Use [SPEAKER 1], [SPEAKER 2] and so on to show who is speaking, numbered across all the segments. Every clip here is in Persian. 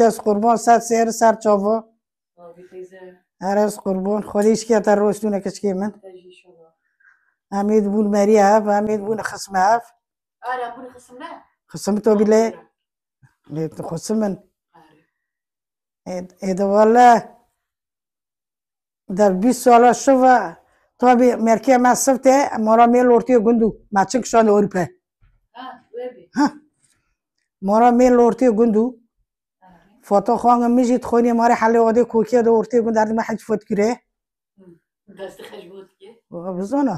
[SPEAKER 1] از قربان صد سیر سر چاوا هر از قربان. خودش که تر روشتونه کچکی من. امید بون مری هف امید بون خسم هف.
[SPEAKER 2] آره بونی خسم نه.
[SPEAKER 1] خسم تو بله لیت خسم من.
[SPEAKER 2] آره.
[SPEAKER 1] ایده والا در 20 سال شو تو بی مرکی ما سفته مارا میل ارتی گندو. چنگ شان اروپا
[SPEAKER 2] ها.
[SPEAKER 1] مارا میل ارتی گندو. فتو خوانگم میجید خونی ماره حالی واده کوکی دو ارتی گون دردی ما حج فوت گره
[SPEAKER 2] دست خش بود که.
[SPEAKER 1] بزونا.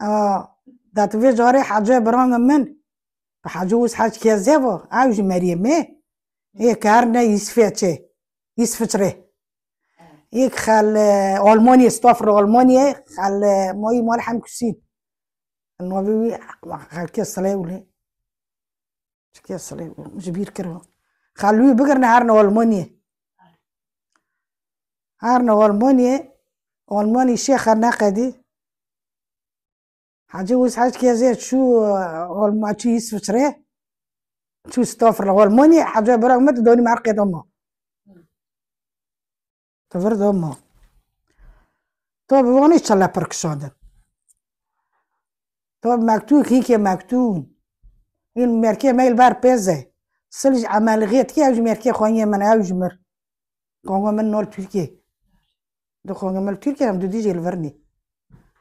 [SPEAKER 2] آه.
[SPEAKER 1] آه، دات وی جاره حجه برانگم من. حجه وز حج که زیبا اوش مریمه ای کار نه یسفه آه. چه یسفتره یک خال آلمانی استافر آلمانی خال ماي مال هم كسيد النوبي خال كيس صلاة ولا كيس صلاة جبير كره كرو خالوي بقرنا هارنا ألمانيا هارنا ألمانيا ألمانيا شيخ ناقدي حجوز حاج كيزيت شو ألمانيا شو يسفتري شو استوفر ألمانيا حاجة برانغ مت دوني معرقة أمه تفرد أمه طب واني تشلا بركشادن طب مكتوك هيك مكتون این مرکه میل بر پیزه سلج عمل غیت که اوج مرکه خوانی من اوج مر کانگا من نول ترکیه. دو کانگا من ترکیه هم دو دیجی الورنی.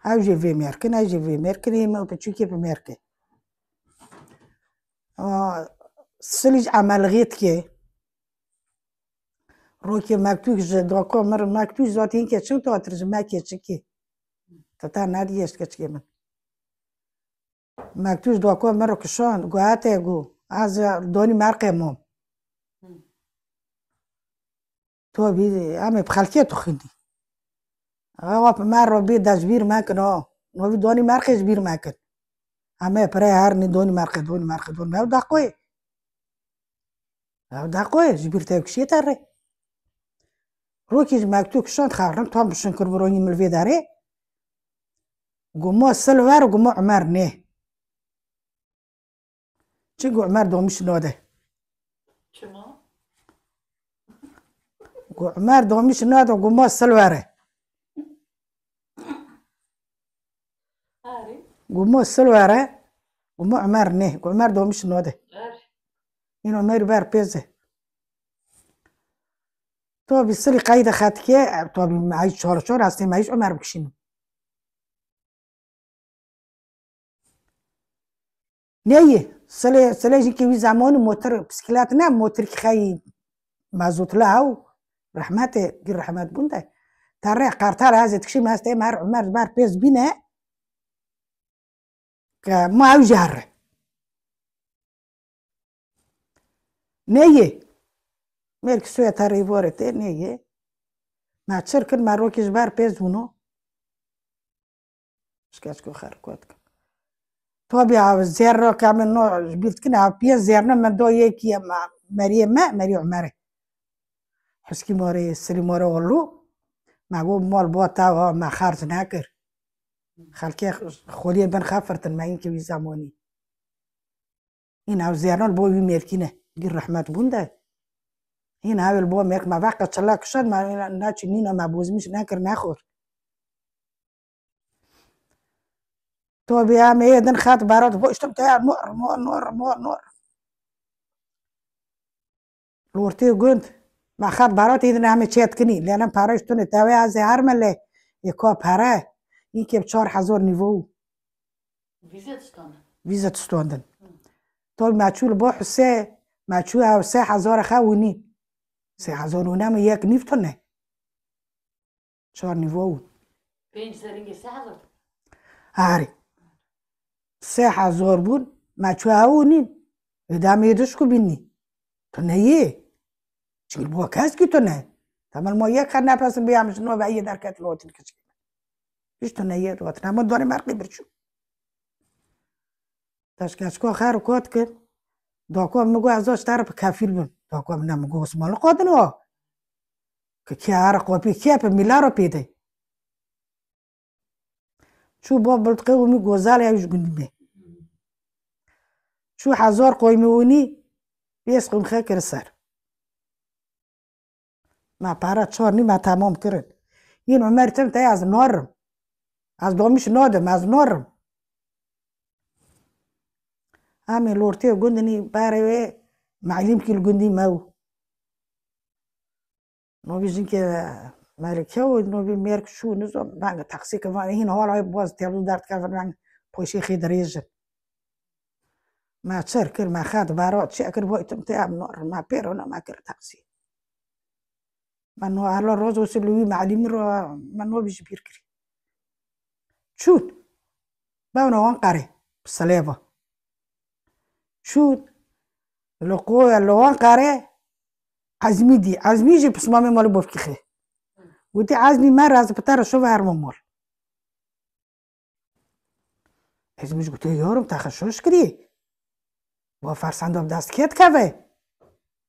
[SPEAKER 1] اوج وی مرکه اوج وی مرکه نیم او تشوکیه به مرکه سلج عمل غیت که روکی مکتوک جدا کو مر مکتوک ذات این که چون تو ترجمه که؟ چکی تا تا ندیست که چکی من. مکتوش دو کو مر کشان گوهاته گو. از دونی مرقه مام تو بی همه بخلکه تو خیلی. آقا من رو بی دجبیر مکن آه. نو بی دونی مرقه جبیر مکن. همه پره هر نی دونی مرقه دونی مرقه دونی مرقه. دقوی دقوی جبیر تاکشیه تره روكي مكتوب شلون تخرم توم بشن كربروني من الفيداري قمو السلوار نه عمر دو مش نوده
[SPEAKER 2] شما
[SPEAKER 1] قو عمر دو مش نوده وقمو السلوار
[SPEAKER 2] آره.
[SPEAKER 1] السلوار قمو عمر نه قو عمر دو مش نوده
[SPEAKER 2] آره.
[SPEAKER 1] اینو مری بر پیزه. تو بيصير قايدة خاتكي تو معيش شهر شهر هستي معيش عمر بكشينو نيه سلي سلي جي كي زمان موتر بسكلات نعم موتر كي خاي مازوت لها رحمته قل رحمات بنده ترى قارتار هذا تكشي ما استي مار عمر بار بيز بينا كما او جهر. نيه ميرك سوية تاري بورتي نيه ما تشركن ما روكيش بار بيز ونو شكاشكو خاركوتك طبي عاوز زير كامل نوع جبيت كنا بيز زيرنا من دو يكي مع مريم ما مريم عمره حسكي موري سلي موري غلو ما قول مول بوتا و ما خارج ناكر خالكي خولي بن خافرتن ما ينكي ويزاموني هنا عاوز زيرنا البو يميركينه قل رحمات بونده هنا هاي البو ميك ما بقى تشلاك شد ما ناتش نينا ما بوزمش ناكر ناخر تو بیا دن خات بارات بوشتم تا نور نور نور نور نور. لورتي قلت ما خات بارات ایدن همه چیت کنی. لینا پارش تونه. تاوی از هر مله. یکا پاره این که چهار هزار نیوو
[SPEAKER 2] ویزیت ستانه.
[SPEAKER 1] ویزا تستوندن تو ماچول بو حسه ماچو او سه هزار خاونی سه هزار و نم یک نیف تونه. چهار نیوو
[SPEAKER 2] پنج سرینگ سه هزار.
[SPEAKER 1] هاری سه هزار بود مچو هاونین ادامه یدش کو بینی. تو نیه چیل بوا کس کی تو نه؟ تمام ما یک خد نپس بیامش نو و یه درکت لوتن کچ هیچ تو نیه وقت نمود داره مرقی برچو تشکشکو خیر کات کرد. داکو مگو ازاش طرف کفیل بون داکو نمگو اسمال قادن ها که کی عرق و پی کی په میلا رو پیده. شو باب بلتقي ومي جوزال يا جندي شو حزار قويموني بيسقم خاكر السر ما پارا چهار نیم ما تمام کرد. این عمر تم تای از نارم. از دومیش نادم از نارم. همین لورتی گندنی باره معلم کل گندی مو. نو بیشین که ملکه و بی مرک شو نزو بانگ تقسی که وان هین حالا باز تیابلو درد که بانگ پوشی خید ریجن ما چر کر ما خاد بارات چه کر بایتم تیاب نار ما پیرونا ما کر تقسی من نو روز وسلوي معلمي رو من نو بيش بيركري شوت باونا وان قاري بسليفا شوت لو قوي لو وان قاري عزمي دي عزمي جي بس مامي مالو بوفكي خي ودي عزمي ما راز بتارا شوف هرم مول عزمي قلت له يورم تاخشوش كري با فرسندم دست کت کوه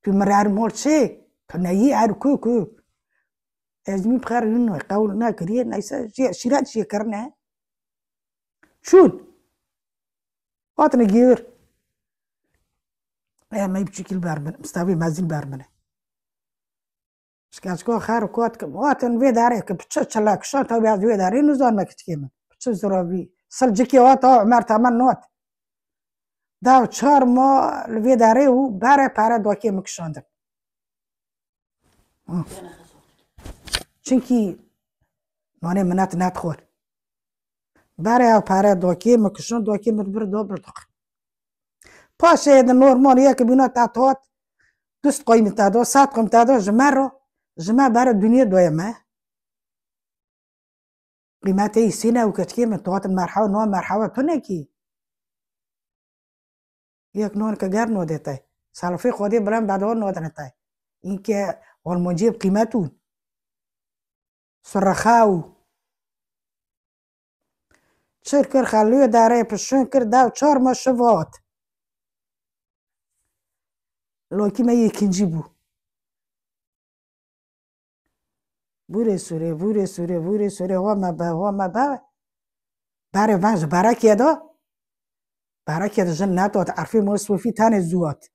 [SPEAKER 1] تو مرار مول چه تو نيي عار كو كو ازمي بخير انه يقول نا كريه نايسا شيرات شي كرنا شود واتنا جير ايه ما يبشي كل بارمن مستوي مازين بارمنه شكاشكو خير كوات واتن في داريك بتشو تشلاك شو تو بياد في داري نزون ما كتكيمن بتشو زرابي سلجكي واتو عمر تمن نوت داو چهار ما لوی داره و بره پره دوکی مکشاندن
[SPEAKER 2] Gene gezond.
[SPEAKER 1] چونکی نانه منات نتخور بره او پره دوکی مکشان دوکی مربر دو بردق پاشه ده نورمال یک بینا تاتوات دوست قایم تادو سات قایم تادو جمع رو جمع بره دنیا دویمه. قیمت ای سینه و کتکی من توات مرحوه نو مرحوه تو نکی. یک نون که گر نو دیتا ہے سالفی خودی برام بعد اون نو دیتا ہے این که والمنجيب قيمتون سرخاو. شركر خلوه داره پشون کر داو چار ما شوات لوکی ما بوره سوره بوره سوره بوره سوره ها ما با ها ما با باره وانج باره کیا دا باره کیا دا جن نتوات عرفی موسوفی تانه زوات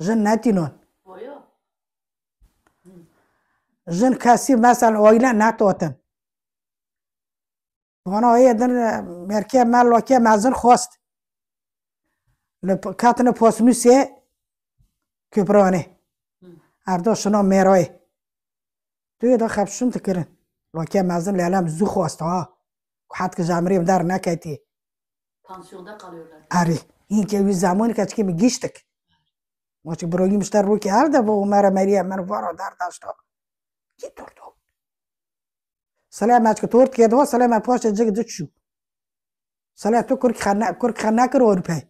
[SPEAKER 1] جن
[SPEAKER 2] Boya.
[SPEAKER 1] جن کسی مثلا اویلا نتواتن وانا هي دن مرکه مال لوکه مازن خواست لب کاتن پاسنوسه کبرانه اردو شنا میرای توی دا خبشون تکرن لوکه مازن لیلم زو خواست ها حد که جامریم در
[SPEAKER 2] kalıyorlar.
[SPEAKER 1] آره این که وی زمانی که چکی میگیشتک ما چه بروگی مشتر رو که هر دفعه عمر مریم من وارا در داشتا کی تردو سلام ماچ که تورت که دو سلام پاش جگ دچ شو سلام تو کرک خنا کرک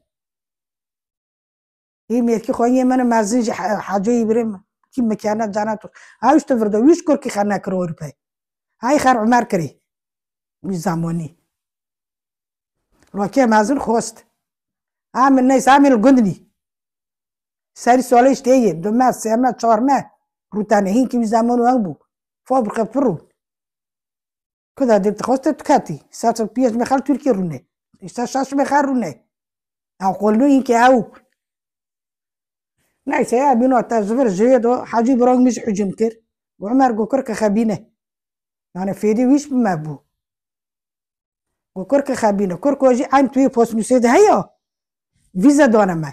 [SPEAKER 1] خنا کر اور پی این میرکی خوانی من مزنج حاجه بریم کی مکانه جانا تو هاوش تفردو ویش کرک خنا کر اور پی هاي خر عمر کری می زمانی لوکه مازن خوست عامل نيس عامل قندني ساري سواليش تيجي دوما سيما شارما روتانا هين كي زمان وانبو فابرقة فرو كذا دير تخوست تكاتي ساتا بياس مخال تركي روني إستا شاش مخال روني أو قولنو هين كي أو نايس يا بينو تا زفر جيدو حاجي براغ مش حجم كر وعمر قوكر كخبينة. يعني فيدي ويش بمابو وكرك خابينة كرك وجي عين توي بوس نسيد هيا. فيزا دونا ما.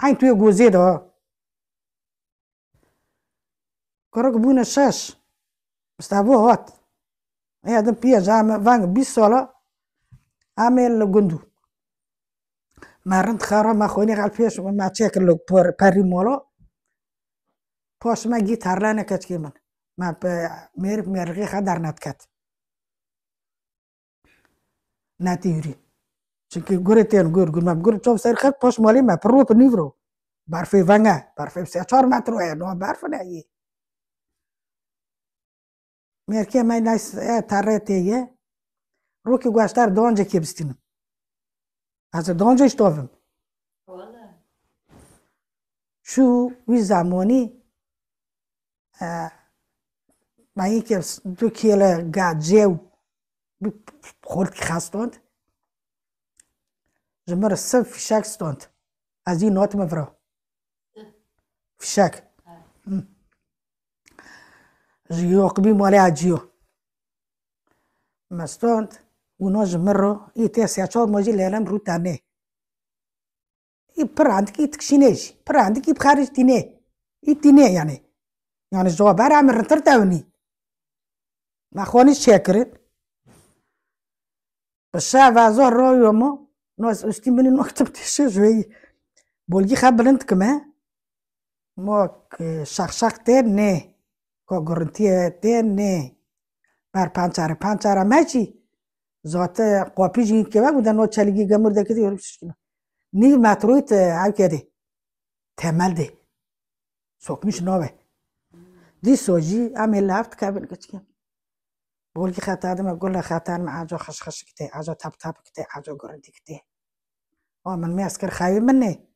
[SPEAKER 1] عين توي جوزيد ها. كرك بونا شاش. مستابو هات. دم بيا جام فان بيس سولا عامل جندو مرند خرا ما خونی غل پیش ما چک لوگ پر پری مولا پس ما گی ترلانه کت که من. ما میر مرغی خا در نت کت. نتیوری چون که گوره تین گور گور. ما گور چوب سر پس مالی ما. پرو پر نیورو. برفی ونگه. برفی سه چار متر رو نو برف نه میرکی من ما نیست تره تیه. رو که گوشتر دانجه که
[SPEAKER 2] از
[SPEAKER 1] دانجا اشتافم شو وی زمانی من این که دو کیل گجه و خورد که خستاند جمعه را سه فیشک ستاند. از این نات مفرا. فیشک. جیو ونوج مرو إيتي سياتشو موجي ليلم روتاني إي بر عندك يتكشينيش بر عندك يبخارج تيني إيتيني يعني يعني الجواب أنا عم رترتاوني ما خواني شاكرين الشعب عزور رو يومو نوز استي من المكتب تشي شوي بولجي خبرنت كما موك شاق شاق تين نه ko garantia ten ne bar panchara panchara machi zote qopi jin ke ba budan no chaligi gamur da kidi yorib shishkina ni matruit av kedi temel de sokmuş nove دي سوجي عمل لافت كابل كتكين بقول لها خاتم مع عجو خش خش كتي عجو تاب تاب كتي عجو قرنتي كتي او من ما اسكر خايب مني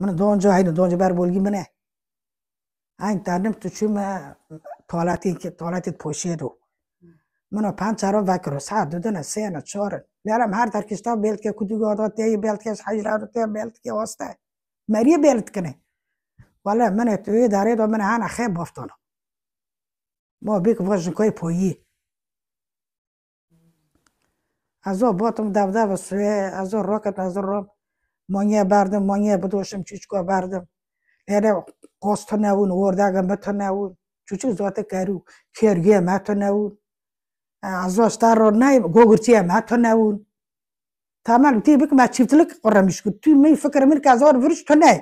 [SPEAKER 1] من دون جو هين دون جو بار منه. این تانم تو چوم طالتی که طالتی پوشیدو منو پنج چهار وکر ساعت دو دونه سه نه چهار. لیرم هر در کشتا بیلت که کدی گادا تی بیلت که حجر رو تی بیلت که واسطه. مری بیلت کنه. ولی من توی داره دو من هانا خیب بافتانو ما بیک وجن کوی پویی. از او باتم دو دو سوی از او راکت از او رام مانیه بردم مانیه بدوشم چیچکو بردم. لیره قوست نوون ورداگا متو نوون چوچو زوات کرو کرگی متو نوون از او اشتار رو نای گوگرچی متو نوون تمام تی بک ما چیفتلک قرمش کد توی می فکر من که از او ورش تو نای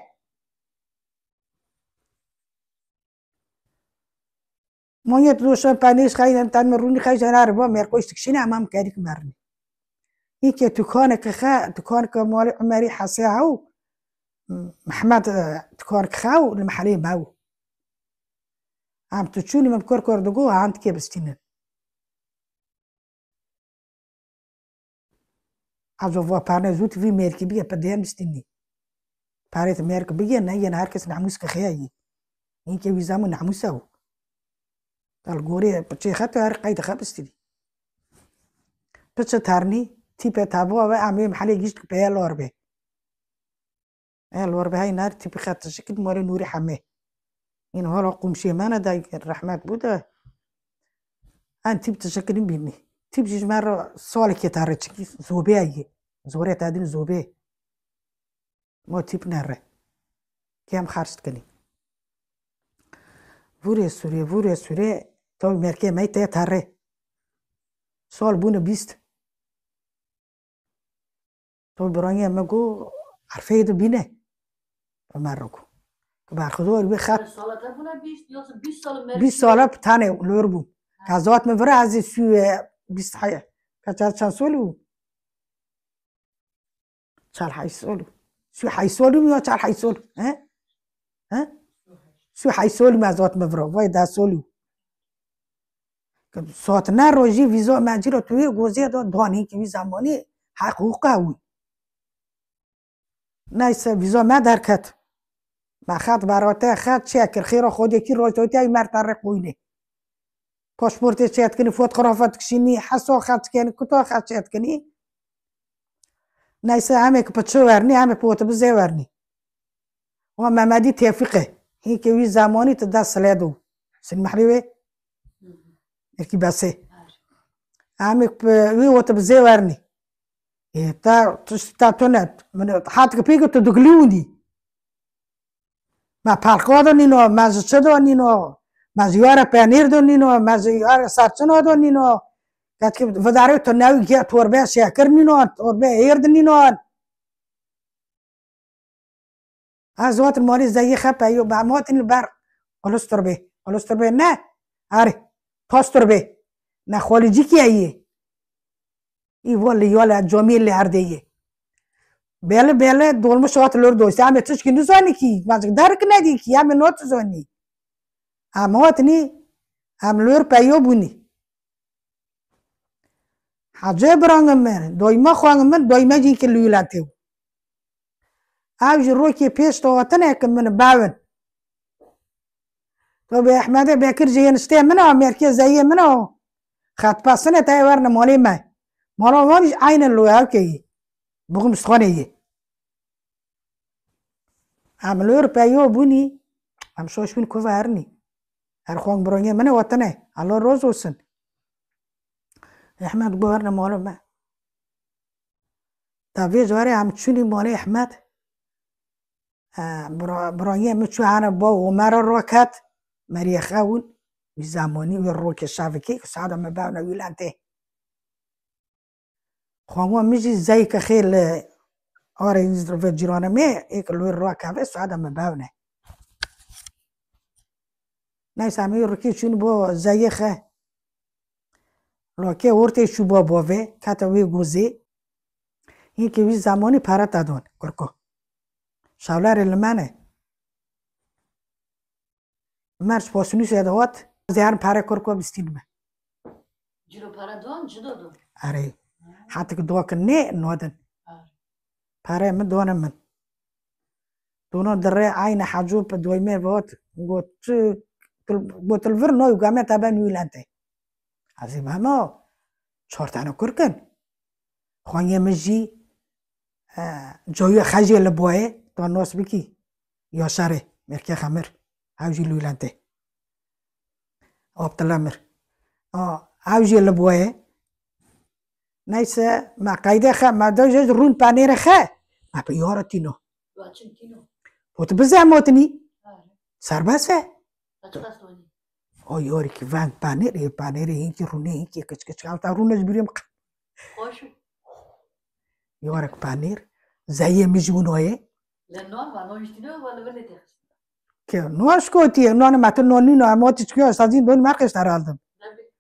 [SPEAKER 1] مانیه دوشم پنیش خیلی تن مرونی خیلی جنار با مرکوش تکشینه امام کاری مرنی. این که دکان که خا دکان که مال عمری حسه هاو محمد دکان که خاو المحلی ماو عم تشوني كور دقو عند كي بستينن از و پانه زود وی مرکی بیا پدیان مستنی پاریت مرک بیا نه یه هر کس ناموس که خیایی این که ویزامو ناموسه أو دل گوری پچه خط هر قید خب استدی پچه ترنی تیپ تابو و عمی محلی گیشت که پیل آربه پیل آربه های نار تیپ خط شکل ماره نوری حمه این حالا قمشی من دای رحمت بوده ان تیپ تشکل أي زوري تادين زوبي مو تيب نره. كيام خارجت كني فوري سوري فوري سوري تو مركي ماي تي تاره سوال بونه بيست تو براني مگو عرفه دو بینه. که برخدار بی خط
[SPEAKER 2] سالته بونه 20 یا 20 سال مرد
[SPEAKER 1] 20 ساله تنه لور بو. کازات مفره از سو 20 کچار چند سالو؟ چال حی سالو. سو حی سالو یا چال حی سالو. ها ها سو حی سالو مازات مفره وای دا سالو. که ساعت نه روزی ویزا مجرا توی گوزه داد. دانی که وی زمانی حقوق اوی نیسه ویزا ما درکت ما خط براته خط شکر خیره خود یکی روز توتی ای مرتر قوینه پاسپورت چیت کنی؟ فوتوگرافات کشینی حسو خط کنی کتا خط کنی؟ نیسه همه که پچو ورنی همه پوت بزه ورنی. و ممدی توفیقه. هی که وی زمانی تا دست سلیدو سن محریوه یکی بسه. همه وی وت بزه ورنی. تا تا تونت من حات كبيكو تدقلوني ما پرقادو نینو مز چدو نینو مز یار پنیر دو نینو مز یار سرچنا دو نینو. کات که وداره تو نوی که توربه شکر نینو توربه ایرد نینو. از وقت مالی زی خب ایو بعمات این بر قلوستر به قلوستر به نه. آره پاستر به نه خالجی کی ایه ای ولی یال جامیل هردیه بله بله دولمو شوات لور دوستی هم تش کی نزانی کی؟ مازک درک ندی کی؟ هم نوت زانی هم واتنی هم لور پیو بونی حاجه برانگم من دویما خوانگم من دویما جی که لویلاتیو اوج رو کی پیش تو وطنه که من باون تو به احمد بکر جی نشته منو مرکز زی منو خط پاسنه تای ورن مالی ما مالا ما عین اللویا کی بقوم استخوانه عملور پیو بونی Am shoshmin kuva arni. Ar khong bronye mane watane. Allah roz olsun. Ahmed govarna mola ma. Tabii jwari am chuni mola Ahmed. برانیه مچو هانا با ومارا روكات ماريا خاون وزاموني والروك الشافكي سعادة ما باونا ويلانتي خوانوا مجي زي كخيل اورينز في جيرونا مي ايك لو الروكا في سعادة ما باونا ناي سامي روكي شون بو زي خه روكي ورتي شو بو بوفي كاتا وي غوزي هيك وي زماني پارا تادون كركو شاولار المانه مرش پاسونی سیدوات زیان پاره کرکو بستین ما
[SPEAKER 2] Ciro para don, ciro don.
[SPEAKER 1] اره حتی که دوا کنه نودن
[SPEAKER 2] آره.
[SPEAKER 1] پاره من دونه من. دونو دره عین حجوب دوی می بوت گوت گوت الفر نو گامه تابا نیولانته ازی ماما چهار تانه کرکن خوانیه مجی جوی خجی لبوه تو نوس بکی. یا شره مرکی خمر. هاوجی لویلانته آب تلامر آه هاوجی لبوه. نيسا ما قايدة خا ما دوجة رون بانيرة خا ما بيورة تينو او يوري كي فان بانير يا بانير هيك روني هيك كش كش عاوتا رونج بريم
[SPEAKER 2] Hoş.
[SPEAKER 1] يورك بانير زي مجونو هي
[SPEAKER 2] Lennon var, non istiniyor, valla böyle de.
[SPEAKER 1] كي نواش كوتي نو انا ما تنوني نو اموتي تشكيو استاذين دون ما قشت هرالدم
[SPEAKER 2] Tabii.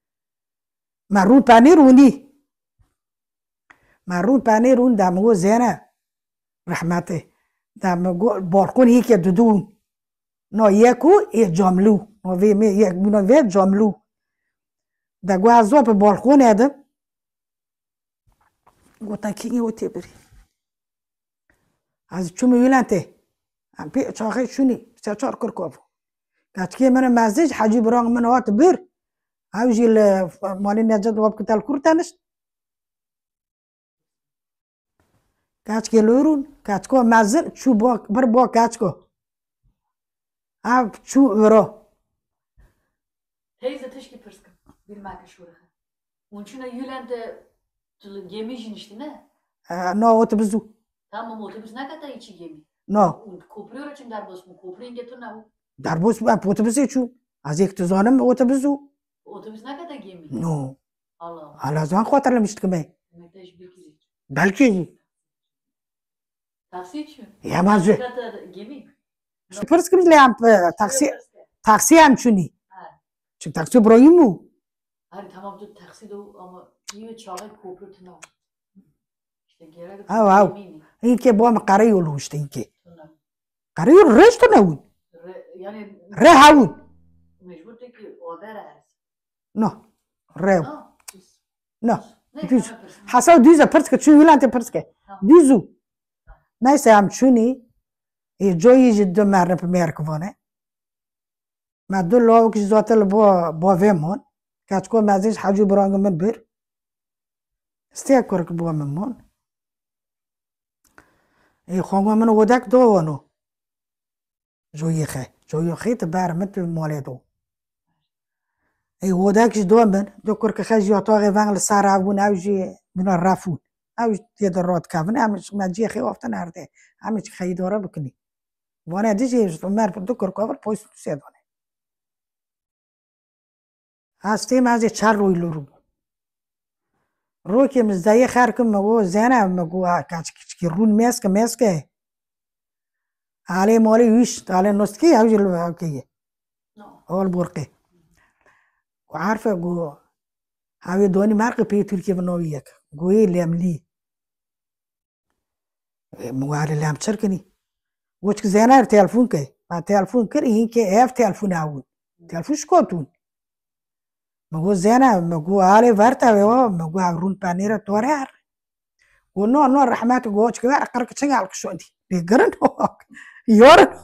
[SPEAKER 1] ما رون بانير وني ما رون بانير ون دامو زينة رحمته نو اي جاملو نو في مي يك نو في جاملو دا غوازو په بالكون ادم غوتا كيني وتي بري از چوم ویلانته ام بي چاخي شوني چاچار كركوف كاتكي من مازج حاجي بران من وات بير هاوجي مالي نجد واب كتال كورتانش كاتكي لورون كاتكو مازل چو با بر با كاتكو اب چو ورو
[SPEAKER 2] Teyze teşki pırskın. Bilmek şuraya. Onun için Yülent'e gemi işte ne?
[SPEAKER 1] نو وتبزو
[SPEAKER 2] Tamam otobüs ne kadar içi gemi?
[SPEAKER 1] نو
[SPEAKER 2] Kopuyor için darbos mu? Koplayın getir ne bu?
[SPEAKER 1] دربوس با وتبزي چو از یک تزانم وتبزو
[SPEAKER 2] Otobüs ne kadar gemi?
[SPEAKER 1] نو
[SPEAKER 2] Allah Allah.
[SPEAKER 1] على زان خاطر لمشت كمان
[SPEAKER 2] Demek de iş bilgiz.
[SPEAKER 1] بلكي
[SPEAKER 2] Taksi
[SPEAKER 1] شو پرس کنید
[SPEAKER 2] لیم تاکسی تاکسی هم چونی چون تاکسی برای مو هر تمام تو تاکسی دو
[SPEAKER 1] اما یه
[SPEAKER 2] چاله
[SPEAKER 1] کوپرت نام او او این
[SPEAKER 2] که
[SPEAKER 1] با هم قره
[SPEAKER 2] یو لوشته
[SPEAKER 1] این
[SPEAKER 2] که قره یو رش تو نهون
[SPEAKER 1] ره هون
[SPEAKER 2] مجبور ده
[SPEAKER 1] که
[SPEAKER 2] آدر
[SPEAKER 1] هست
[SPEAKER 2] نه
[SPEAKER 1] ره نه دیزو حسا دیزو پرس که چون یولانتی دیزو نیسته هم چونی جوی جد مرد پمیرکونه. مدل لواکش زوتل با با ویمون که از کوه مزیش حجوب رانگ من بیر استیا کرک با ممون. ای خونم من ودک دوونو جویی خه جویی خیت بر مت مالی دو. ای ودکش دومن دو کرک خش جاتاق ونگل سر آبون آوجی گنا رفون آوج یه در رات کافنه همیش مجیه خی افتن هرده همیش خی داره بکنی. وانا ديجي مار دوكر كوفر بويس سيدونه هستي ما زي چار روی لورو رو که مزدای خر کم مگو زنه مگو کاچ کی رون میسک میسک علي مولي ويش على نوستكي هاوجي الكي
[SPEAKER 2] No.
[SPEAKER 1] اول بورقي وعارفه جو هاوي دوني مارك بي تركي بنويك جوي لاملي مواري لام تشركني وش زينا تلفون كي ما تلفون كري هين كي اف تلفون هاون تلفون شكوتون مگو زينا مگو علي فارتا ويو مگو رون بانيرا تورار ونو نو رحمات جوش كبار قرك تشغال كشودي بيقرن يورن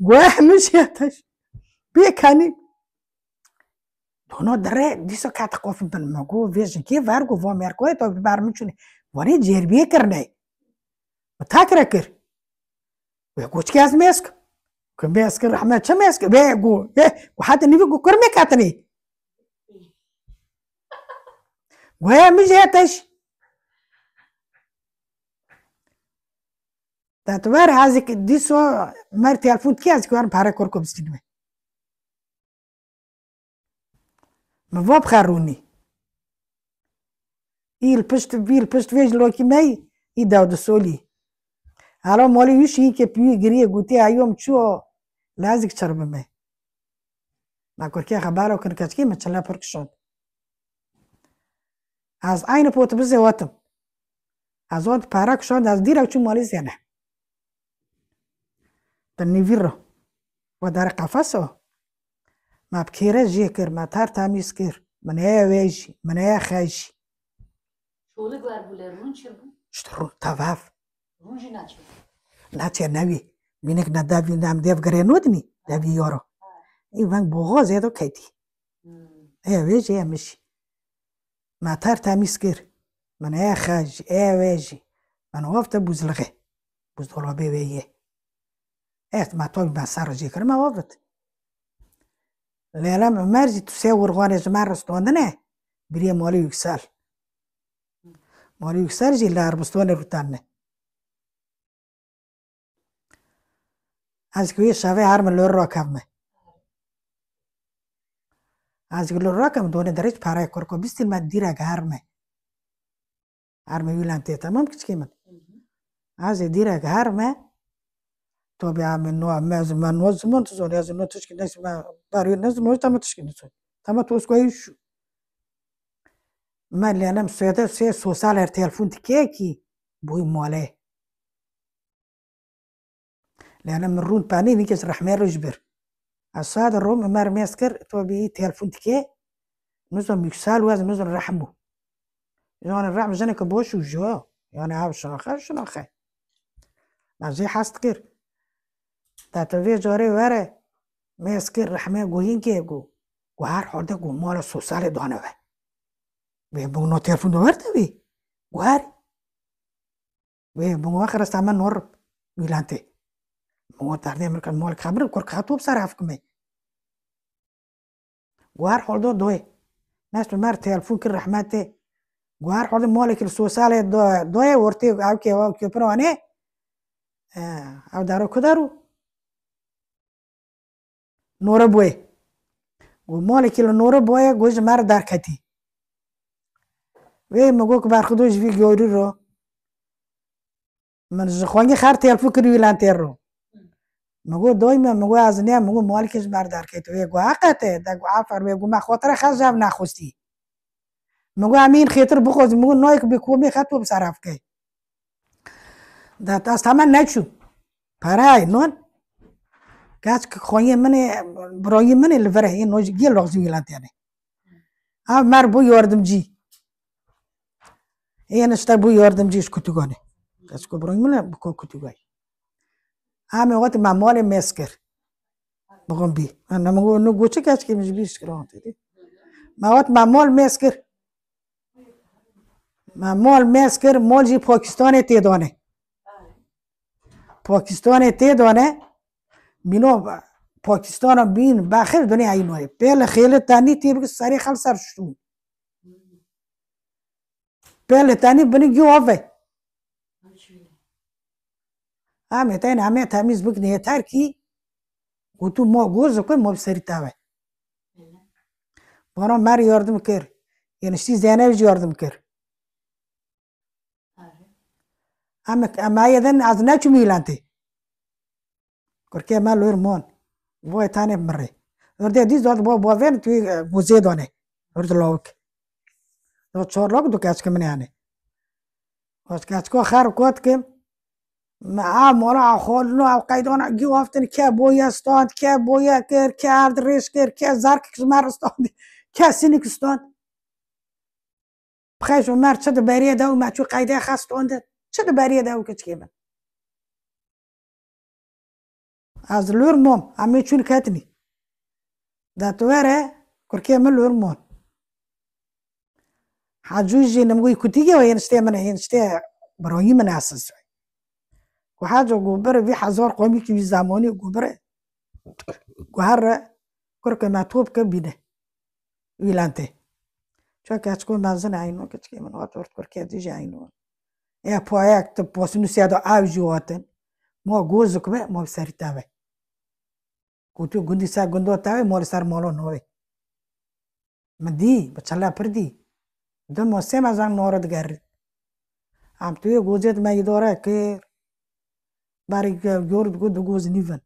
[SPEAKER 1] جواه مش يتش بيكاني دونو دري ديسو كات قوف بن مگو فيجن كي فارغو فو ميركو تو بار مچوني وني جيربي كرني متاكركر ويقوش كاز ويقول كاس ماسك كان ماسك رحمة شماسك بيقول وحتى نبي يقول كرمي كاتني وهي مش هاتش تعتبر هذيك ديسو مرتي الفون كاس كوار بحرك كركم استنمي ما بوب خاروني إيه البشت بيه البشت فيج لوكي ماي إيه داود السولي الان مال یوش این که پیوی گریه گوتی ایام چو لازک چربه می ما کرکی خبر کن کچکی من چلا پرک شد از این پوت بزه واتم از وقت پرک شد از دیر چون مالی زنه. در نیویر رو و در قفص رو ما بکیره جیه ما تر من ای ویجی من ای خیجی
[SPEAKER 2] چولی گوار بوله رون چی
[SPEAKER 1] رو؟ شده
[SPEAKER 2] Run jinaçı.
[SPEAKER 1] ناتي نبي منك ندابي نام ديف غرينودني دابي يورو ايوان بوغوز يدو كيتي ايه ويجي يا مشي ما تار تاميس كير من هي خاجي ايه ويجي من وفت بوزلغي بوزدولو بي ويه ايه ما توي ما صار جيكر ما وفت ليلا مرجي تساور غواني جمار رستوندنا بريا مولي يكسال مولي يكسال جي لار بستوني روتانه از کوی شاوه هر من لور راکم me از گلو راکم دونه درج پارای کرکو بیستیل من دیرا هر me هر me ویلان ته تمام کچکی من؟ از دیرا هر me تو بیا من نو مز من نو زمان تو زون از نو تشکی نس ما باری نس نو تام تشکی نس تام تو اسکو ایش من لانم سویده سه سوسال ار تلفون تکیکی بوی ماله. لأن من رون باني نيجس رحمير جبر الصاد الروم مار ميسكر تو بي تيلفون تكي نزل مكسال واز نزل رحمه يعني الرحم جنك كبوش وجوا. يعني هاو شناخة شناخة ما زي حاست كير تاتوي جاري وره ميسكر رحمة قوين كيبو وهار حرده قو مالا سوسال دانه بي بي بغنو تيلفون دوار تبي وهاري بي بغنو آخر استعمال نورب. ويلانتي هو تاردي مركز مولك خبر كورك خطوة بصراحة فكمي غوار حول دوي ناس مار تلفون كل رحماتي غوار حول مولك السوسالة دو دوي ورتي او كي او كي بروني او دارو كدارو نورا بوي ومولك نورا بوي جوز مار دار كتي وي مگوك بار خدوش في جوري رو. من زخواني خار تلفون كريو مگو دویمه مگو از نه مگو مالکش بردار که تو یگو حقته؟ دا گو عفر بگو ما خاطر خزم نخوستی مگو امین خیتر بخوز مگو نایک بکومی خطو بصرف که دا تاست همه نچو. پرای نون کاش که خویی منی برای منی لفره این نوش گیل لغزی ویلانت یعنی. ها مر بو یاردم جی. این اشتا بو یاردم جیش کتوگانه. کاش که برای منی بکو کتوگای. همه وقت ممال مسکر. بگم بی من نمگو نو گوچه کش که مش بیش تیدی ما وقت ممال مسکر. ممال مال جی پاکستان تیدانه پاکستان تیدانه بینو پاکستان بین بخیر دنیا اینوه پیل خیلی تانی تی بگه سری خل سر شون پیل آمی تا این آمی تمیز بک تر کی و تو ما گوز کوی ما بسری تا وای مار یاردم مکر یه نشی زنای یاردم یارد اما آمی آمی از نه چی میلند تی کار که مال لور من وای تانه مره لور دیزی داد با با ون توی موزه دانه لور دلوقت لور دو کچک کمی نیانه کچکو از کاش که معاه مرا خودنو او قیدان گیو که بویا استاد که بویا کر که عرض ریش کر که زرک کشمر استاد که سینی کستان بخیش و مرد چه بریه دو ما چو قیده خست اونده چه بریه دو من از لور موم همه چون کتنی دا توره کرکه من لور موم حجوجي نمغوي كتيجي وينشتي من ينشتي براهيم من اساس. waxaa joogo gobere wixaas hor qoomiki wizaamoni gobere. Guhara korka matuub ka bide wilante choka achko nazana aino kachke iman wat ort korke adija برای گرد گرد گوز نیون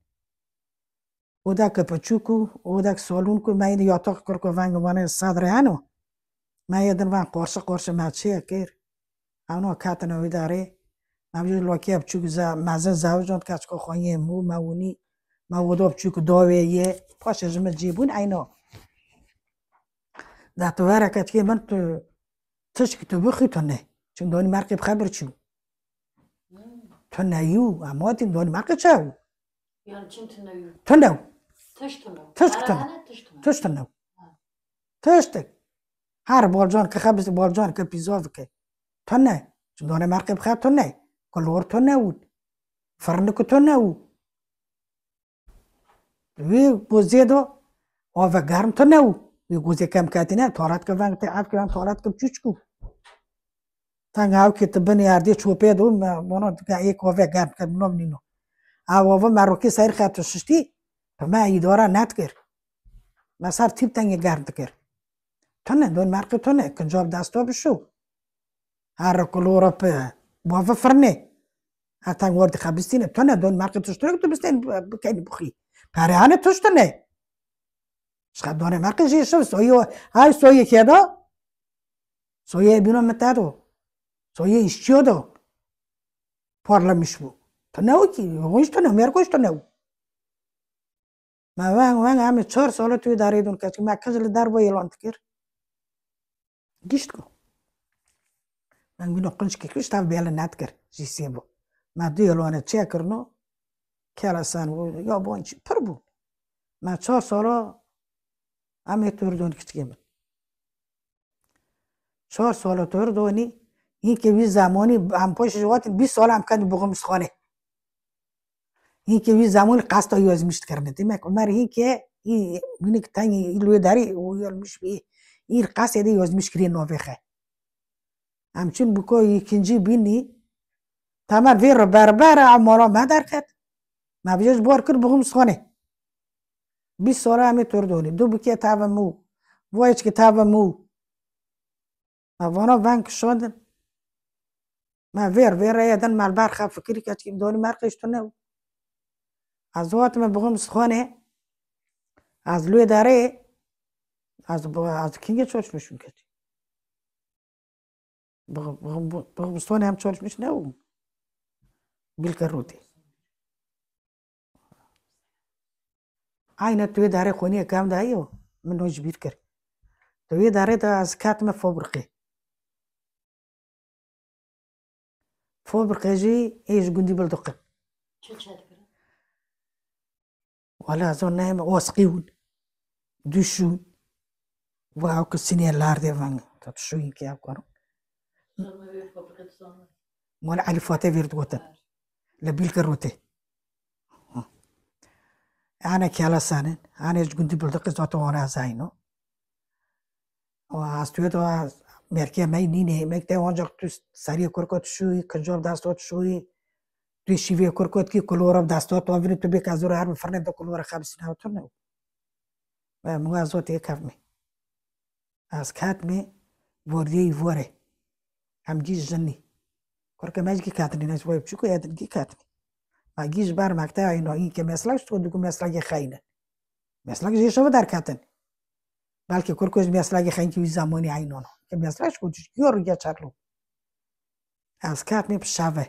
[SPEAKER 1] او دا که پچوکو او دا که سالون که من یا تاک کر که ونگ وانه صدره هنو من یدن وان قرشه قرشه مچه اکیر اونو کت نوی داره. من بجود لاکی پچوک زا مزه زوجان کچ که خانی مو مونی. من او دا پچوک داوه یه پاش اجمه جیبون اینو در تو ورکت که من تو تشک تو بخی تو نه. چون دانی مرکب خبر چون تو نیو اما دین دون ما قچو یعنی چن تو نیو؟ تو
[SPEAKER 2] نو تشت نو
[SPEAKER 1] تشت نو
[SPEAKER 2] تشت نو
[SPEAKER 1] هر بال
[SPEAKER 2] جان که خبز
[SPEAKER 1] بال جان که پیزا که تو نه چون دون ما قب خب تو نه کلور تو نه بود فرنکو تو نه بود وی گوزی دو. آوه گرم تو نه بود وی گوزی کم کتی نه. تارت که ونگ تی عب که ونگ تارت که چوچ کو. تنگ هاو که تبنی هردی چوپی دو مانا دکا ای کافه گرم کرد منام نینا او آوه مراکی سایر خیبت ششتی پا من ایداره نت گر ما تیب تنگی گرم دکر تنه دون مرکی تنه کنجاب دستا بشو هر کلو را پا باوه فرنه ها تنگ وارد خبستی نه تنه دون مرکی تشتنه که تو بستین بکنی بخی پرهانه تشتنه شخب دانه مرکی جیشو سایی های سایی که دا سایی بینا متدو سویه ایشچیو دو پارلا میشبو تو نو کی؟ وونش تو نو مرکوش تو نو ما وان وان همه چهار سال توی داریدون که ما کجل در با ایلان تکر گیشت کو من بینو قنش که کش تاف بیال نت کر جی سیبو ما دو ایلانه چه کرنو کلا سان یا بونچی پر بو ما چهار سالا همه تردون این که وی زمانی هم پاش جوات 20 سال هم کند بگم خانه. این که وی زمانی قصد یوز میشت کرده. دیمک مر این که این بینی که تنگ ایلوی داری او یال میش بی این قصد دی یوز میش کری نوفخه. همچون بکو ikinci بینی تمر وی رو بربر عمالا ما در کد بیش بار کرد بگم خانه. 20 سال همه تردونی دو بکی تاو مو وایچ که تاو مو وانا ونک شدن ما ویر ویر یادن مال برخ فکری که چیم دونی مرقش تو نو. از وقت ما بگم سخانه از لوی داره. از با از کینگ چوش میشون کردی بگم بگم سخانه هم چوش میش نو. بیل کروتی عينة توي داري خونية كام دا ايو من وجه بيتكر توي داري دا از كاتمة فوبرقي فوبرقي فوبركاجي إيش قندي
[SPEAKER 2] بلدقي
[SPEAKER 1] ولا زون نايم واسقيون دوشون واو كسيني اللار دي فانغ تبشوين كي
[SPEAKER 2] أبكر
[SPEAKER 1] مال على فاتي فيرد وطن لبيل كروتي أنا كيالا سانن أنا جندي بلدقي زاتو أنا زاينو. وأستويت مرکه می نینه مکته اونجا تو سری کرکات شوی کنجاب دستات شوی. توی شیوه کرکات کی کلورا دستات آوری تو بیک از رو هر فرنه دو کلورا خبسی نه تو نه و مو از وقت یک می. از کات می وردی وره. هم گیز جنی کرکه مج کی کاتنی نه وای چیکو یادن کی کاتنی ما گیز بر مکته اینا این که مسلک تو دو مسلک خاینه مسلک جیشو در کاتن بلکه کرکوز مسلک خاین کی زمانی عینونو که مسلکش کجوش یارو گه چرلو از کات می پشاوه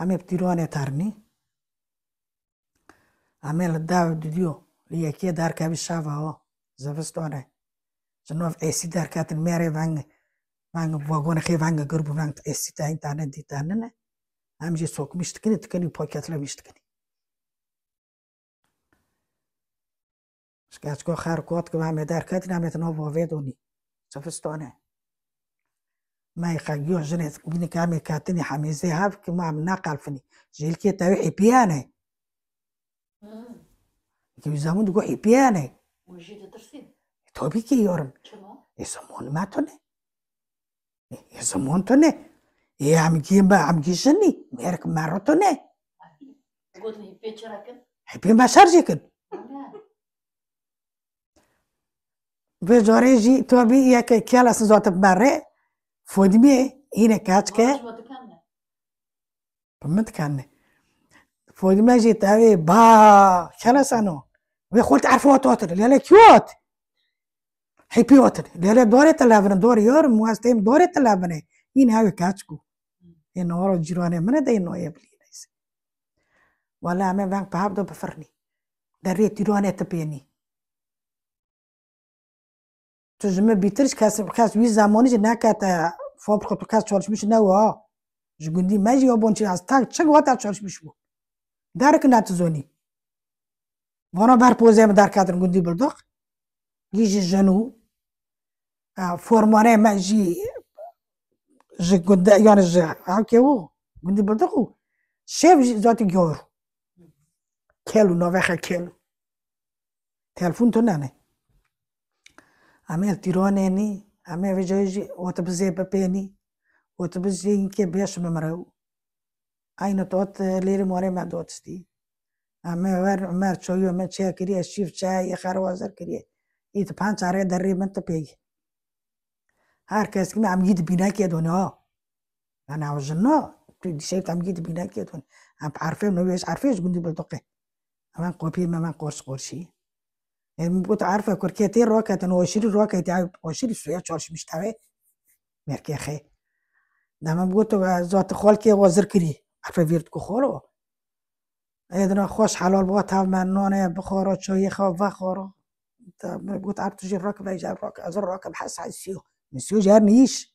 [SPEAKER 1] همه بتیروانه ترنی. همه لداو دیدیو. لیکی در کبی شاوه ها زفستانه جنوف ایسی در کاتن میره ونگ ونگ واگون خی ونگ گربو ونگ ایسی تا این تانه دی تانه نه. همجی سوک میشت کنی تکنی پاکت میشت کنی. Sketchko خر کات که همه در کاتن همه تنها واوه चफिस्टोन ما ما يوجن ابني كامل كاتني حميزي هاف كما عم ناقل فني. جيل كي تاوي بيانه كي يزامون
[SPEAKER 2] دقو
[SPEAKER 1] بيانه وجيت ترسين توبي كي يورم. يسمون ما توني. يسمون توني. يا عم جيم ما عم كي ميرك مارو توني.
[SPEAKER 2] قلت لي بيتشراكن حبي
[SPEAKER 1] ما شارجيكن. Sarjikin. Ve zoreji tabii ya ki kyalas zat barre. Fodmi yine kaç ke
[SPEAKER 2] شو تكلم
[SPEAKER 1] بمت كان فودما جيت أبي با خلاص أنا وقلت عارفة توتر لا لا كيوت حيبي وتر لا لا دوري تلابن دوري يور مواستيم دوري تلابن ين هاوي كاتشكو إنه ورا جيرانه من ده إنه يبلي ناس ولا أنا بانك بحب ده بفرني دري تجمع بيترش كاس كاس وي زماني جنا كاتا فوق تو كاس çalışmış ne o جگوندی ماجی یا بونچی از تاک چنگ واتا çalışmış bu درک نات زونی وانا بر پوزه در کادر گوندی بردوق گیجی جنو. فرمانه ما جی جی گنده یعنی جی ها که او؟ گوندی بردوق شیف جی ذاتی گیور کلو نوخه کلو. تلفون تو نه نه همه تیرانه نی همه وجه جی otobüse بپینی otobüs اینکه بیش ممرو aynı tot leri more me dosti ame ver mer çoyu me çay kiriye şif çay yakhar wazar kiriye it panç are darri men te pey herkes kimi am gid bina ke dono انا عاوزنا دي شايف عم جيت بنا كده عم عارفين انه بيش عارفين جندي بالدقة امان قوبي ما مان قرص قرشي يعني بقول عارفه كركيتي روكا انه وشيري روكا تاع وشيري سويا تشارش مش تاعي مركي خي دائما بقول زوت خالكي وزر كري عارفه ویرد کو خورو ایدنا خوش حلال با تا من نانه بخورو چای خواب و خورو تا بقول عارف تجي الراكب ايجا الراكب از الراكب حس على السيو السيو جار نيش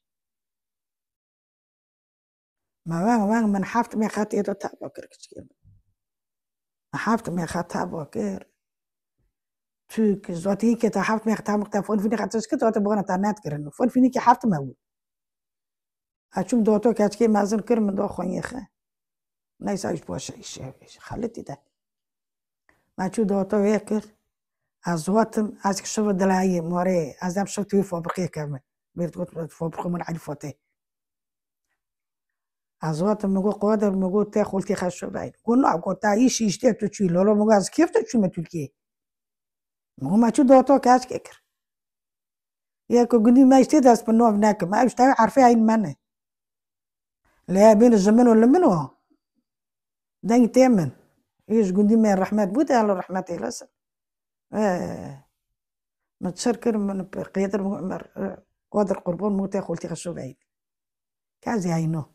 [SPEAKER 1] ما وان وان من حافت مي خات ايدو تابا كركش ما حافت مي تشوك زوتي كي تا حافت مي خات تابا فون فيني خات تشكت وات بغنا تا نات كرن فون فيني كي حافت ما اشوم دوتو كاتكي مازن كر من دو خوين يخه نيس ايش باشه ايش ايش خلتي ده. ما شو دوتو ويكر از واتم از كشوف دلاي موري. از ام شو توي فابرقية كامل. بيرت قلت فابرقة من عرفة تي از واتم مگو قادر مگو تا خلتي خشو باين قلنا قلت ايش ايش تي تشوي لولو مگو از كيف تشوي متولكي مگو هما شو دوتو كاش كيكر. يا كوجني ما يستدعس بالنوع بناك ما أبش تعرف عارفين عين منه لا بين الزمن ولا منو؟ دين تامن إيش قندي من رحمة بودا على رحمة لسن آه. ما تشكر من قيادر قادر قربون موتا خولتي خشو بعيد كازي عينو.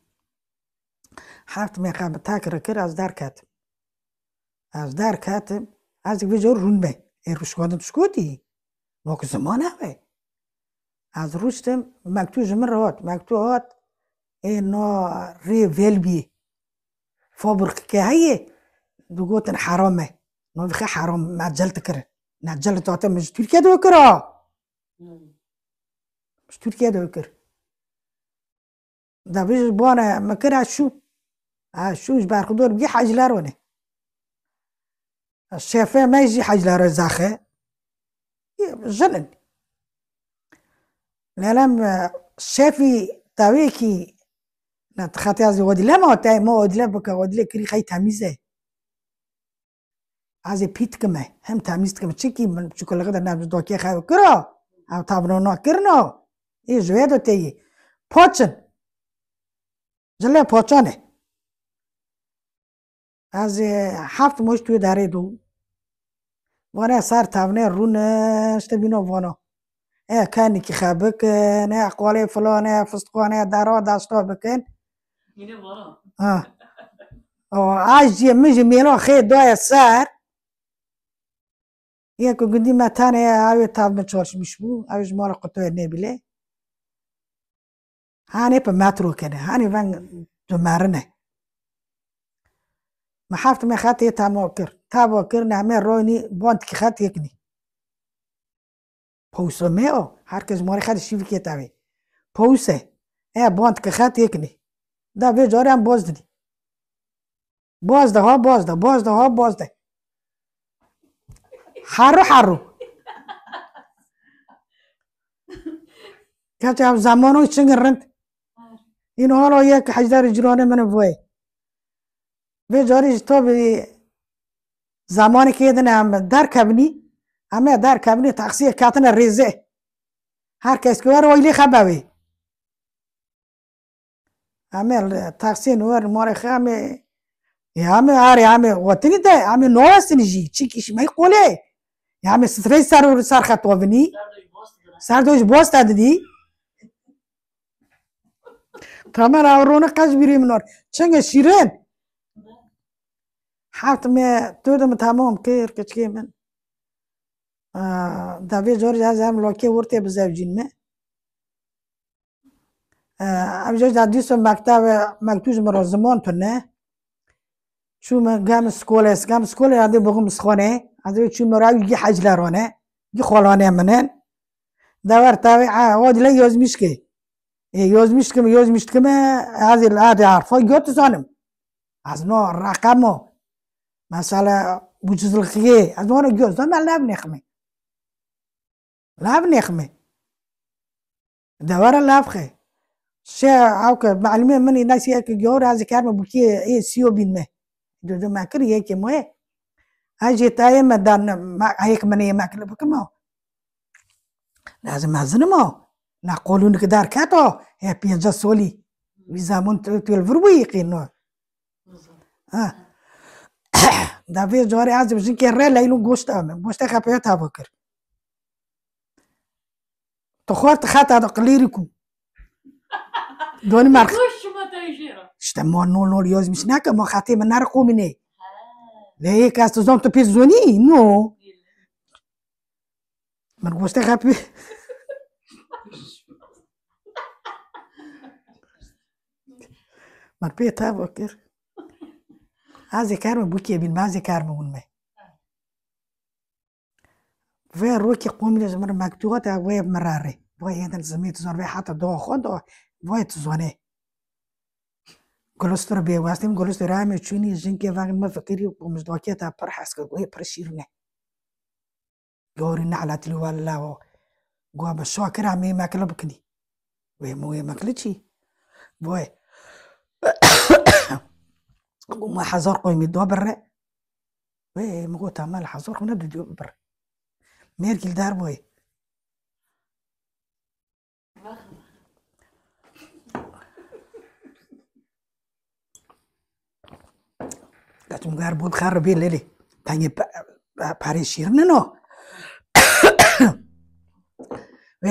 [SPEAKER 1] حافت ما قامت هاك از أصدار كاتم أصدار كاتم أزك بجور هنبه اي روش قادم تشكوتي وقت زمان هوي از روشتم مكتوب من روات مكتوبات انه ري فيلبي فابرك كهي دوغوتن حرامه. ما بخي حرام. ما جلت كر نجل تعطي مش تركيا دو كرا مش تركيا دو كر دا بيج بانا ما كرا شو شوش بارخدور بيجي حاج لارونه الشافع ما يجي حاج لارو زاخه جنن لالم الشافي تاويكي نتخاتي ازي ودي لما وتاي ما ودي لبك ودي لكري خي تاميزه ازي بيت كما هم تاميز كما تشيكي من شوكولاته دا نام دوكي خاو كرا او تابنو نو كرنو اي جويدو تي بوچن جله پوچانه از هفت مش توی داره دو. وانا سر تابنه رون اشتبينو وانا. اه كان كي خابك نه اقوالي فلانه فستقانه دارا داشتا بكن
[SPEAKER 2] یعنی برا
[SPEAKER 1] اه او عاجي مجي ميلو خي دوية سار ياكو قدي ما تاني اوي تاب متشورش مشبو اوي جمال قطوة نبيلة هاني بماترو كده هاني فان دمارنه ما حافت ما خاتي تاموكر تاموكر نعمل رويني بونت كي خات يكني بوسو ميو هركز موري خات الشيفي كي تاوي بوسه ايه بونت كي خات يكني دا بي جوري ام بوزدني بوزده ها بوزده بوزده ها بوزده حرو حرو كاتب زمانو چنگرند این حالا یک حجدار جرانه من بوی به جاریش تو به زمانی که یدن هم در کبنی همه در کبنی تقصیر کاتن ریزه. هر کس که ور ویلی خبوی همه تقصیر نور مار خامه همه آره همه وطنی ده همه نوستنی جی. چی کش می قوله؟ همه سترس سر سر خط وبنی
[SPEAKER 2] Serdar Boğaz da
[SPEAKER 1] سر دوش باست دادی تمام اورونه قش بیریم نور. چنگ شیرین؟ حافظ ما تودم تمام كير كتكي من دافي جورج هذا هم لوكي ورتي بزاف جين ما آه ام جورج داديسو مكتب مكتوز مرا زمان تنه شو ما قام سكولس قام سكولة هذا بقوم سخونة هذا شو مرا يجي حج لارونه يجي خلانه منن دور لا يوز مشكي يوز مشكي يوز مشكي ما هذه العادة عارفة جوت زانم از نوع مثلا وجود الخيه از نوع جوز ما لاب نخمه. لاب نخمه. دور لابخه شيء عوك معلومة مني ناس يك جور هذا كان بكي ايه سيو بين ما دو دو ما كري هيك مو هاجي تاي ما. دان ما. هيك مني ما كل بكما لازم هزن ما نقولون كدار كاتو هي بينجا سولي بزامن تول فروي دافي جواري عازم جن كي ري ليلو گوشت ام گوشت خپيا تا بكر تخورت خاطا قليركم دوني مارك
[SPEAKER 2] Kuş şuma tayşira.
[SPEAKER 1] işte ما نول نول يوز مش ناكا ما خاتي من نار قومني ليه كاست زوم تو بيزوني نو من گوشت خپي من بي تا بكر هذه كارم بوكي بين ما هذه كارم ونمي في روكي قومي لازم مكتوبة وي مراري وي هذا زميت زور بي حتى دو خود وي تزوني گلستر بی واسطیم گلستر همه چونی جنگی وقت ما فکری و مزدوکیت پر حس کرد وی پر گوری نعلت لی والله و گوا به شاکر همه مکلا بکنی وی موی مکلا چی وی ma dobare magotamal hazorkonadu dibar merkil darboy gatumgar bod khar be lele tange pare shirne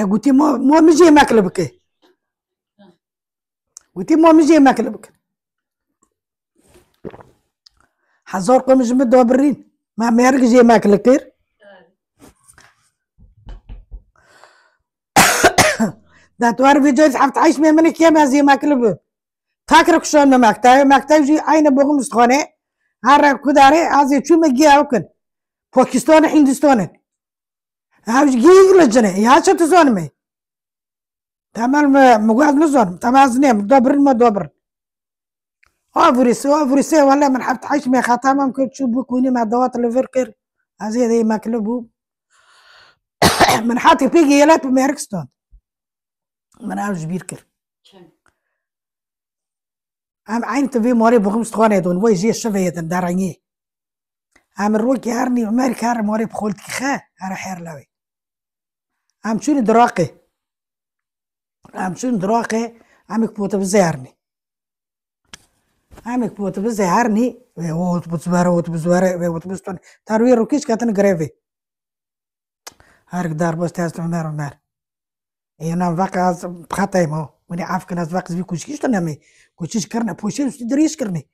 [SPEAKER 1] guti mo mo mije maklabke guti mo mije maklabke قوم جمد دوبرين ما ميرك جي ماكل كتير ده توار فيديو حفت عايش من منك يا ما كلب تاكرك شلون ما مكتاي مكتاي جي عين بوغم مستخونه هر كداري ازي شو مجي اوكن باكستان هندستان هاوش جيغ لجنه يا شو تزون مي تمام مقعد نزون تمام زنيم دوبر ما دوبر افريس ولا من حفت عايش من خاتم ممكن تشوف بكوني مع دوات الفركر هذه ذي ما كلبو. من حاتي بيجي يلات بميركستون من عاوز بيركر. أم عين تبي موري بخمس تخانة دون وي جي الشفية داراني أم الروك يارني عمر كار موري بخولت خا أنا حير لوي أم شوني دراقي أم شوني دراقي أم كبوت بزيارني أمك بوت بس هارني ووت بس بارا ووت بس بارا ووت بس تون تاروي ركيش كاتن غريبي هارك دار بس تاس تون نار نار إيه نام فاك أز بخاطة ما من أفكن أز فاك زبي كوشكيش تون نامي كوشكيش كرنا بوشيل ستدريش كرني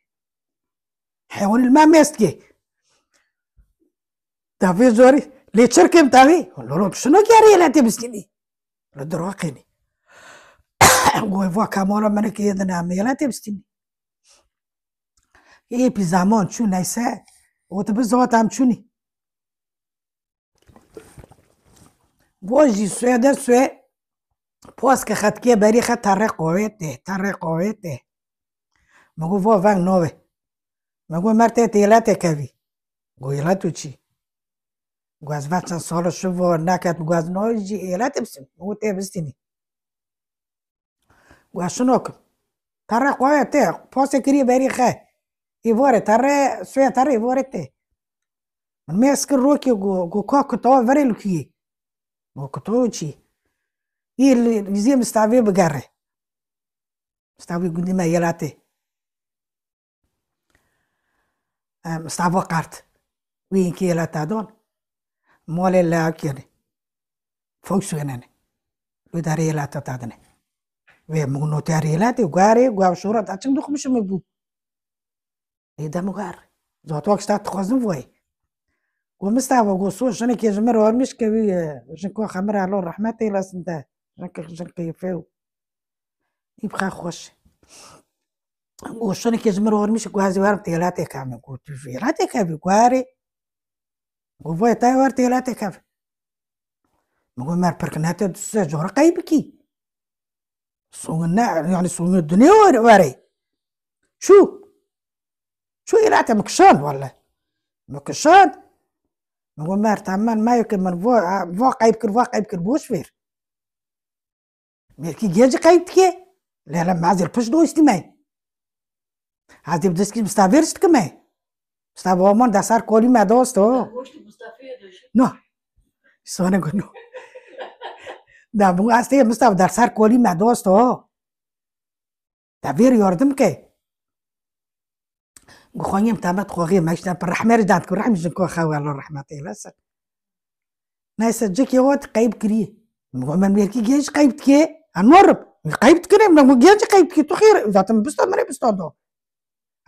[SPEAKER 1] حيوان الماء ميستكي تافي زوري لي تشركم تافي لولو شنو كاري لا تبسكيني لدروقيني غوي فوا كامولا منك يدنا ميلا تبسكيني ايه بي زمان شو نايسا وتبزوات عم شوني بوجي سويدر سوي بوسك خد كي بري خد تري قويته تري قويته مگو فو فان نوه مگو مرته تيلاته كافي قويلاتو چي گواز و چند سال شو و نکت گواز نوی جی ایلت بسیم او تی بستینی گواز شنو کن تره خواه تی پاس کری بری ivorë tare? Suya tare ivorë te? Mesk roki go go ka kuto vare luki go kuto chi il vizim stave bagare stave gundima yelate um, stavo cart. Wi ki yelata don. Mole la kire foksugane lu dare yelata tadne ve mugno tare yelate gare gwa surat achim dukhmishme bu damogare zotoak sta troisième voie comme ça va gosso je ne qui جمر me remets que oui خمر على الرحمة إلى سنت جنك جنك يفاو يبقى خوش. وشنو كيجمر ورمش كوازي وارتي لا تكامي كنت في لا تكافي كواري. وفوي تاي وارتي لا تكافي نقول مار بركنات الساج ورقه يبكي صون يعني صون الدنيا واري. شو؟ شو إلاتي مكشان ولا مكشان مقول مار تامان ما يمكن من فو فو قيبكر فو قيبكر بوش فير ميركي جيجي قيبتكي لا لا معزل بش دو استماعي هذه بدسكي مستعبيرش كمان مستعبوا من دسار كولي ما دوستو
[SPEAKER 2] گوشت مصطفی داشت
[SPEAKER 1] No, sono con no. Da bu asti Mustafa dar sar koli ma خوانيم gokhonya mtama tkhoghi mashna par rahmer dat ko rahmish ko khawal rahmati lasar ناس جيك يا وات قايب كري من ميركي جيش قايب تكي انورب قايب تكري من جيش قايب كي تخير ذات بستا مري بستا دو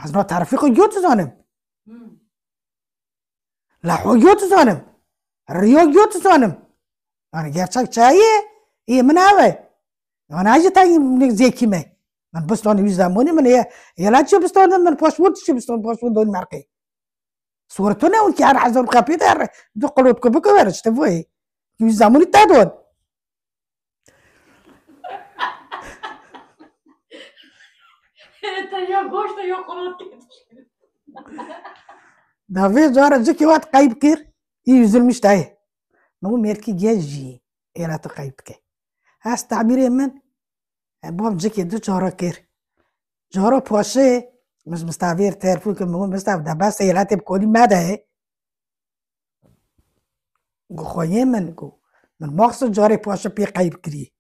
[SPEAKER 1] از نو تعرفي خو يوت زانم لا خو جوت زانم ريو جوت زانم أنا جاتشك شاي اي مناوي أنا أجي تاني من زيكي مي من بستون يزاموني من هي يلا تشوف بستون من باسبورت تشوف بستون باسبورت دون ماركي صورتنا وانت عارف عزم كابيتر دقلوا بكو بكو ورش تفوي يزاموني تادون
[SPEAKER 2] تا یا گوشت یا قلوت
[SPEAKER 1] دافي جارة جيكي وات قايب كير يزل مش تاي نو ميركي جيجي إلى تقايب بوم جيكي دو جارة كير جارة بوشي مش مستعبير تعرفوا كم هو مستعب ده بس تبكوني ماذا هي جو خويه من جو من مقصد جاري بوشي بي قايب كري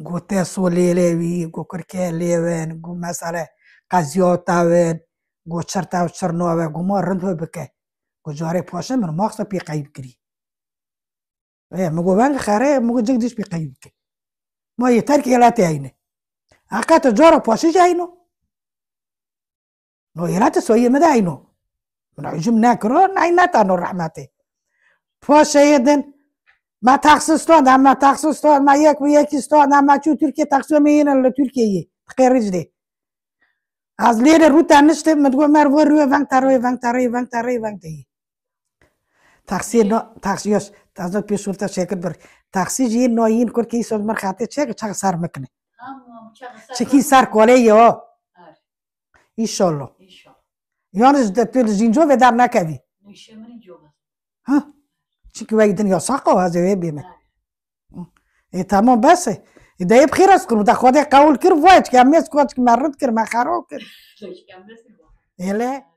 [SPEAKER 1] جو تسو ليلوي جو كركي ليوين جو مسألة قزيوتا وين جو چرتا و چرنوه گو ما رند بکه گو جاره پاشه من ماخص پی قیب کری مگو بانگ خاره مگو جگ دیش پی قیب که mo itarki ilate aine akate joro poshisha aino نو ilate سوية meda aino من عجم ناكرو نعينات انو رحمتي فوش يدن ما تخصصتون اما تخصصتون ما يك ويكستون ما شو تركيا تخصو مين اللي تركيا تقير دي از ليره روتا نشت مدغو مر ور رو فانك تروي فانك تروي فانك تروي فانك تي تخصير نو تخصيوش تازه پیش ورتا شکر بر تاکسی جی نو این کر کی سوز مر خاطر چه چه سر مکنه.
[SPEAKER 2] Tamam çakı
[SPEAKER 1] چه کی سر کوله یو ایشالله.
[SPEAKER 2] İnşallah.
[SPEAKER 1] یانش د تو زینجو و در
[SPEAKER 2] joga.
[SPEAKER 1] ها؟ چی که وای دنیا ساقه از وی بیمه. ای تمام بسه. ده یه بخیر است کنم. ده خود قول کر وای که میز کوچ که مرد کر ما خراب کر